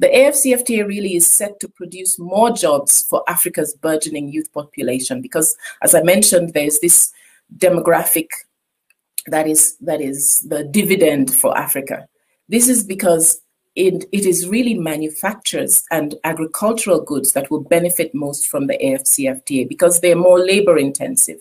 the AFCFTA really is set to produce more jobs for Africa's burgeoning youth population because, as I mentioned, there's this demographic that is that is the dividend for Africa. This is because it, it is really manufacturers and agricultural goods that will benefit most from the AFCFTA because they're more labor intensive.